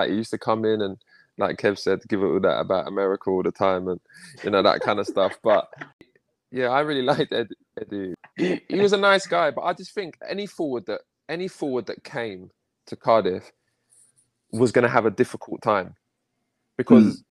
Like he used to come in and, like Kev said, give it all that about America all the time and you know that kind of stuff. But yeah, I really liked Ed, Eddie. He, he was a nice guy, but I just think any forward that any forward that came to Cardiff was going to have a difficult time because hmm.